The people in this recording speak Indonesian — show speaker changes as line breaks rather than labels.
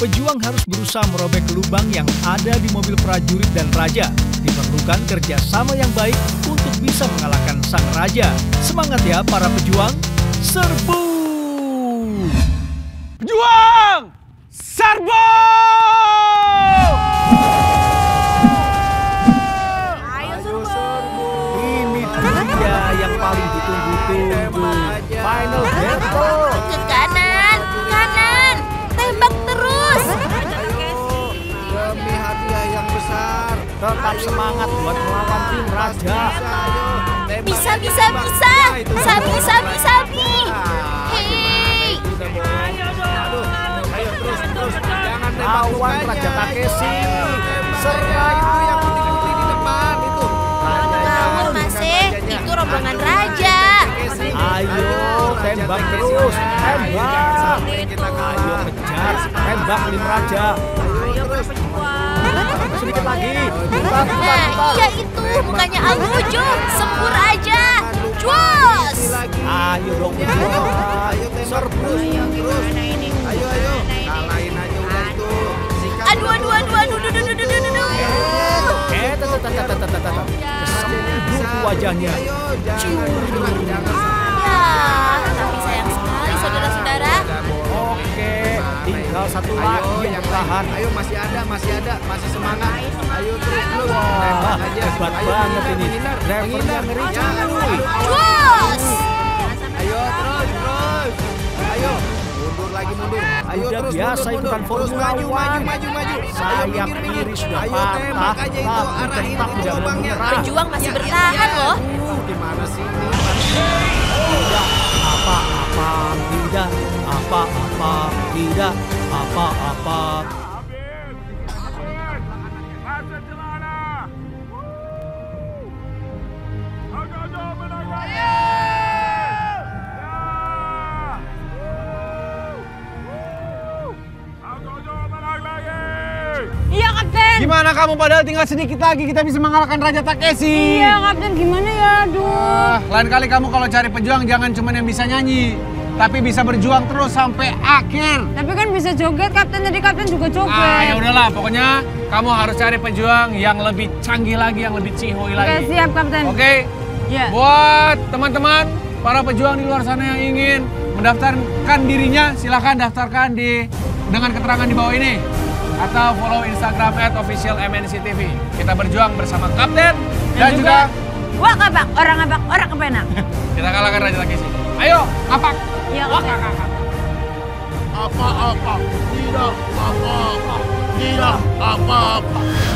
pejuang harus berusaha merobek lubang yang ada di mobil prajurit dan raja. Diperlukan kerjasama yang baik untuk bisa mengalahkan sang raja. Semangat ya para pejuang, serbu!
Pejuang! Serbu!
Ini dia yang paling ditunggu-tunggu. Final Tetap semangat buat melawan tim raja.
Bisa, bisa, bisa. Sabi, sabi, sabi. Hei.
Ayo terus terus. Jangan tembak
Lawan. Raja Takeshi.
Serang itu yang putih-putih di depan itu.
Bangun, Masih. Itu rombongan raja.
Ayo tembak terus, tembak. Ayo kejar, tembak tim raja. Sedikit lagi.
Nah, iya itu. Bukannya Amujo. Sempur aja. Jos.
Ayo dong.
Ayo
Serbu.
terus. Terus. Ayo ayo. Kalahin aja udah itu.
Aduh, aduh, aduh, aduh, aduh, aduh, aduh, aduh, aduh.
Eh, tet, tet, tet, tet, tet, tet. Kesembur tuh wajahnya.
Ayo Ayo
yang
lain. Ayo masih ada, masih ada, masih semangat. Ayo terus terus.
Wah, hebat
Ayo,
banget ini.
menghindar,
Drivernya ngeri cuy.
Ayo terus terus. Ayo mundur lagi mundur. Ayo
Udah
terus
biasa
mundur,
ikutan Formula
maju maju maju maju.
Sayap
minggir.
kiri sudah
Ayo
patah,
tembak aja itu
tapi
arahin
tetap
itu
tidak menyerah.
Pejuang masih
Ya,
bertahan
ya,
loh.
Aduh, gimana sih ini?
Tidak apa-apa, tidak apa-apa, tidak apa-apa.
Iya kapten.
Gimana kamu padahal tinggal sedikit lagi kita bisa mengalahkan Raja Takeshi.
Iya kapten gimana ya aduh.
Ah, lain kali kamu kalau cari pejuang jangan cuma yang bisa nyanyi, tapi bisa berjuang terus sampai akhir.
Tapi kan bisa joget kapten tadi kapten juga
Ah,
joget.
ya udahlah, pokoknya kamu harus cari pejuang yang lebih canggih lagi, yang lebih cihoy
Oke
lagi.
siap kapten.
Oke?
Iya.
Buat teman-teman, para pejuang di luar sana yang ingin mendaftarkan dirinya, silahkan daftarkan di dengan keterangan di bawah ini. Atau follow Instagram at official MNC TV. Kita berjuang bersama Kapten dan, juga,
Wah kabak orang kabak orang kepenak.
kita kalahkan Raja Takeshi. Ayo, kapak!
Iya.
Apa-apa, tidak apa-apa, tidak apa-apa.